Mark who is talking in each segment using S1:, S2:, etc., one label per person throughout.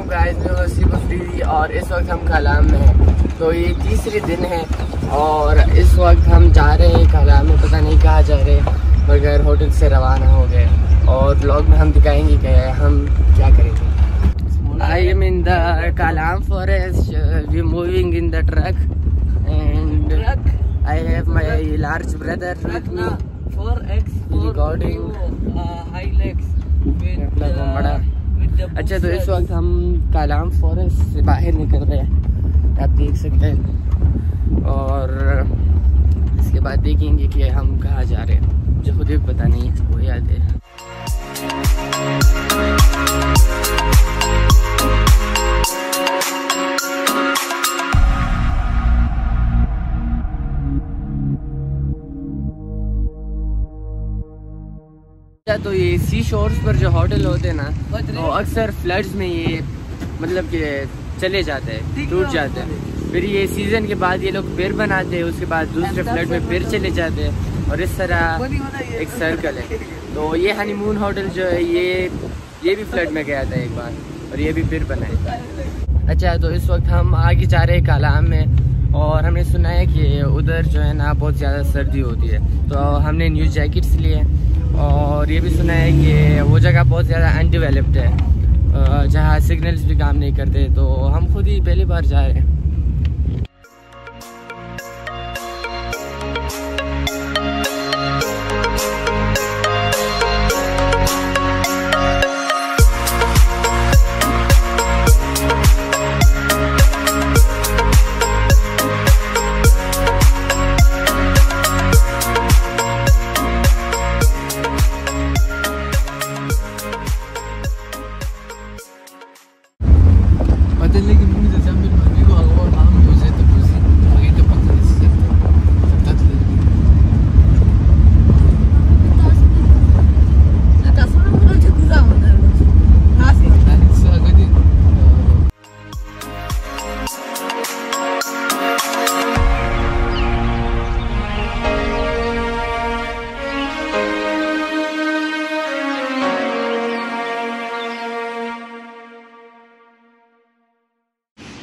S1: علیکم گائز میں وسیم افریدی اور اس وقت ہم کلام میں ہیں تو یہ تیسرے دن ہے اور اس وقت ہم جا رہے ہیں کلام میں پتہ نہیں کہاں جا رہے مگر ہوٹل سے روانہ ہو گئے اور بلاگ میں ہم دکھائیں گے کہ ہم کیا کریں گے۔ آئی ایم ان دا کلام forest we moving in the truck and I have my large brother with me recording بڑا اچھا تو اس وقت ہم کالام فورسٹ سے باہر نکل رہے ہیں۔ آپ دیکھ سکتے ہیں۔ اور اس کے بعد دیکھیں گے کہ ہم کہاں جا رہے ہیں۔ مجھے خود بھی پتہ نہیں ہے، وہ یاد ہے۔ شورس پر جو ہوٹل ہوتے ہیں نا وہ اکثر فلڈز میں یہ مطلب کہ چلے جاتے ہیں ٹوٹ جاتے ہیں۔ پھر یہ سیزن کے بعد یہ لوگ پھر بناتے ہیں اس کے بعد دوسرے فلڈ میں پھر چلے جاتے ہیں۔ اور اس طرح ایک سرکل ہے۔ تو یہ ہنی مون ہوٹل جو ہے یہ یہ بھی فلڈ میں گیا تھا ایک بار اور یہ بھی پھر بنا اچھا تو اس وقت ہم آگے جا رہے ہیں کالام میں۔ اور ہم نے سنا ہے کہ ادھر جو ہے نا بہت زیادہ سردی ہوتی ہے۔ تو ہم نے نیو جیکٹس لیے۔ یہ بھی سنا ہے کہ وہ جگہ بہت زیادہ ان ڈیولپڈ ہے جہاں سگنلز بھی کام نہیں کرتے، تو ہم خود ہی پہلی بار جا رہے ہیں۔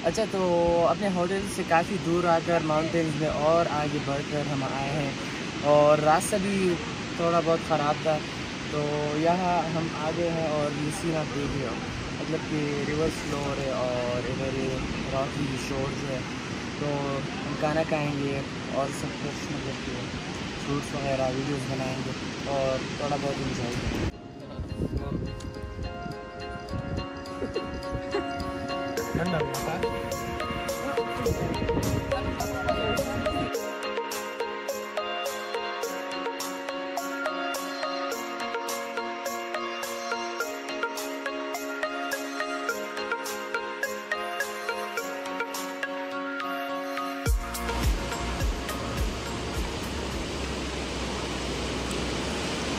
S1: اچھا تو اپنے ہوٹل سے کافی دور آ کر ماؤنٹینز میں اور آگے بڑھ کر ہم آئے ہیں۔ اور راستہ بھی تھوڑا بہت خراب تھا۔ تو یہاں ہم آگے ہیں اور یہ سین آپ دیکھ رہے ہو۔ مطلب کہ ریورس فلور ہے اور ادھر راکی شور جو ہے تو ہم کھانا کھائیں گے اور سب کچھ مطلب کہ فروٹس وغیرہ ویڈیوز بنائیں گے اور تھوڑا بہت انجوائے کریں گے۔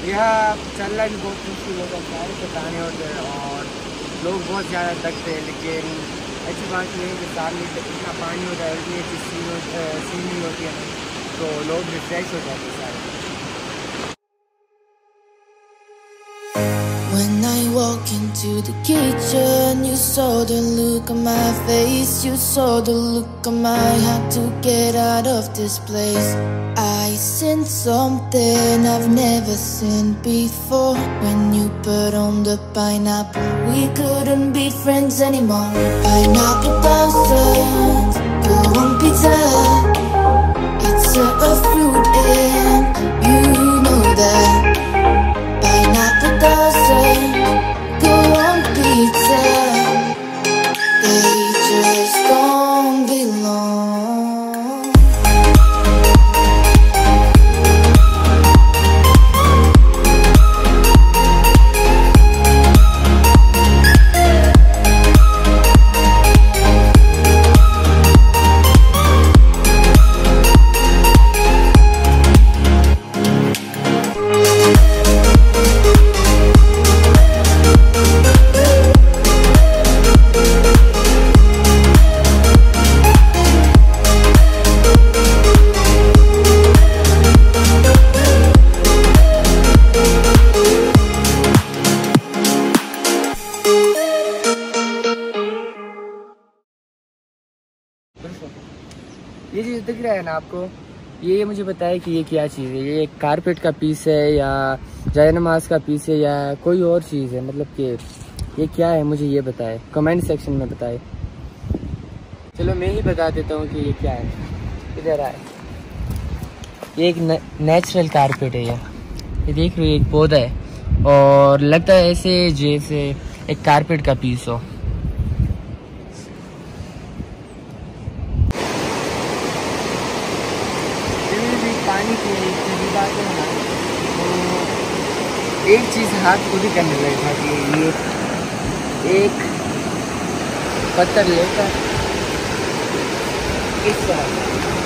S1: یہاں چلنا بھی بہت مشکل ہو جاتا ہے بتانے ہوتے ہیں اور لوگ بہت زیادہ تکتے ہیں لیکن ایسی بات نہیں ہے کہ سامنے سے اتنا پانی ہوتا ہے اتنی اچھی سین سینری ہوتی ہے تو لوگ ریفریش ہو جاتے ہیں سارے
S2: When I walk into the kitchen, you saw the look on my face. You saw the look on my heart to get out of this place. I sensed something I've never seen before. When you put on the pineapple, we couldn't be friends anymore. Pineapple thousand, go on pizza. It's a, a fruit and you know that. Pineapple doesn't
S1: یہ چیز دکھ رہا ہے نا آپ کو؟ یہ مجھے بتائے کہ یہ کیا چیز ہے؟ یہ ایک کارپیٹ کا پیس ہے یا جائے نماز کا پیس ہے یا کوئی اور چیز ہے؟ مطلب کہ یہ کیا ہے مجھے یہ بتائے؟ کمنٹ سیکشن میں بتائے۔ چلو میں ہی بتا دیتا ہوں کہ یہ کیا ہے۔ ادھر آئے۔ یہ ایک نیچرل کارپیٹ ہے یہ۔ یہ دیکھ رہے ایک پودا ہے۔ اور لگتا ہے ایسے جیسے ایک کارپیٹ کا پیس ہو پانی کی بات ہے ایک چیز ہاتھ خود ہی کرنے لگا تھا کہ یہ ایک پتھر لے کر اس طرح۔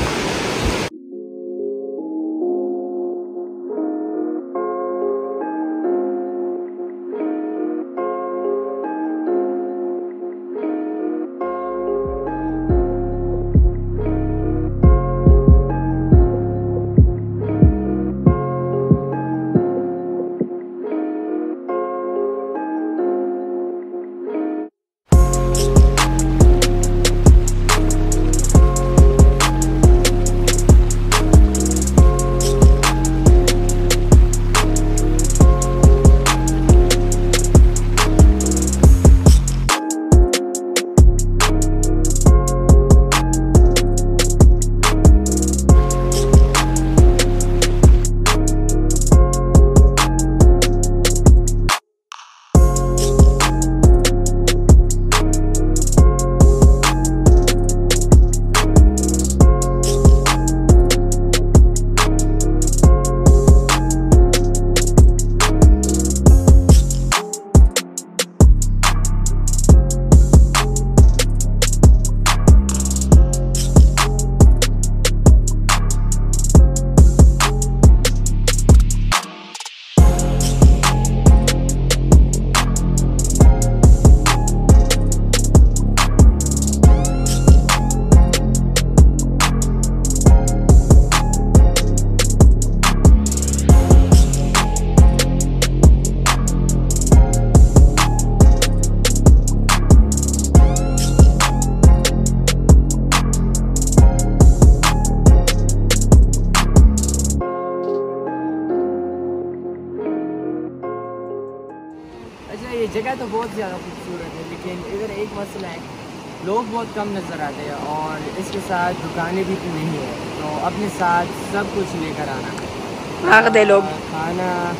S1: لوگ بہت کم نظر آتے ہیں اور اس کے ساتھ دکانیں بھی نہیں ہیں۔ تو اپنے ساتھ سب کچھ لے کر آنا۔
S3: لوگ۔
S1: کھانا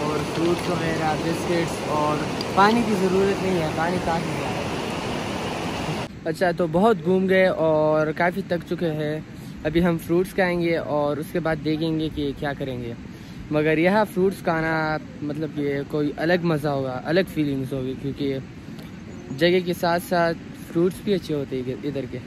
S1: اور فروٹس وغیرہ بسکٹس اور پانی کی ضرورت نہیں ہے پانی کافی ہے اچھا تو بہت گھوم گئے اور کافی تک چکے ہیں۔ ابھی ہم فروٹس کھائیں گے اور اس کے بعد دیکھیں گے کہ کیا کریں گے۔ مگر یہاں فروٹس کھانا مطلب کہ کوئی الگ مزہ ہوگا الگ فیلنگس ہوگی کیونکہ جگہ کے ساتھ ساتھ فروٹس بھی اچھے ہوتے ہیں ادھر کے۔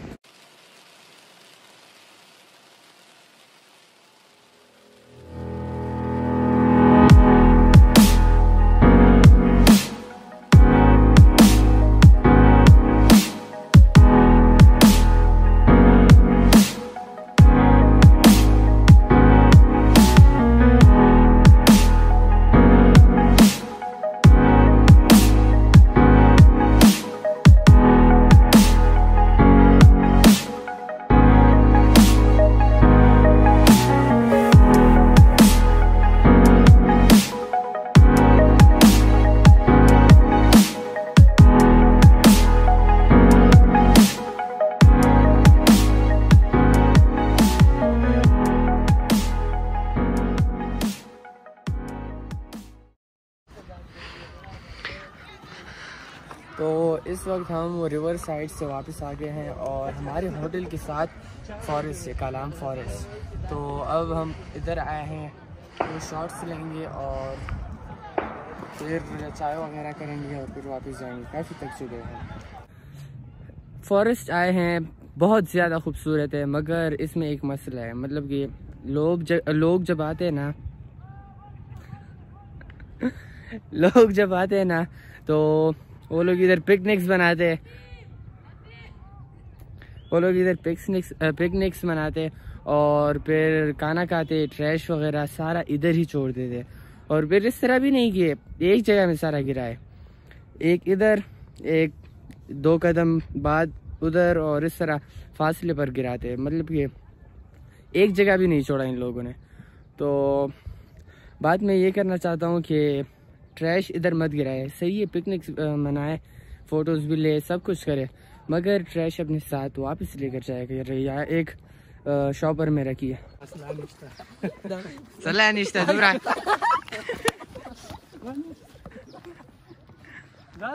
S1: تو اس وقت ہم ریور سائڈ سے واپس آ گئے ہیں اور ہمارے ہوٹل کے ساتھ فارسٹ ہے، کالام فارسٹ تو اب ہم ادھر آئے ہیں، وہ شارٹس لیں گے اور پھر چائے وغیرہ کریں گے اور پھر واپس جائیں گے۔ کافی تک چکے ہیں۔ فارسٹ آئے ہیں، بہت زیادہ خوبصورت ہے، مگر اس میں ایک مسئلہ ہے۔ مطلب کہ لوگ لوگ جب آتے ہیں نا، لوگ جب آتے ہیں نا، تو وہ لوگ ادھر پکنکس بناتے وہ لوگ ادھر پکنکس پکنکس مناتے اور پھر کھانا کھاتے ٹریش وغیرہ، سارا ادھر ہی چھوڑ دیتے اور پھر اس طرح بھی نہیں کیے، ایک جگہ میں سارا گرا ہے۔ ایک ادھر، ایک دو قدم بعد ادھر اور اس طرح فاصلے پر گراتے مطلب کہ ایک جگہ بھی نہیں چھوڑا ان لوگوں نے۔ تو بات میں یہ کرنا چاہتا ہوں کہ ٹریش ادھر مت گرائے صحیح ہے پکنک منائے فوٹوز بھی لے سب کچھ کرے مگر ٹریش اپنے ساتھ واپس لے کر جائے گا یا ایک شاپر میں رکھی ہے۔ صلاح نشتہ دورا
S3: Da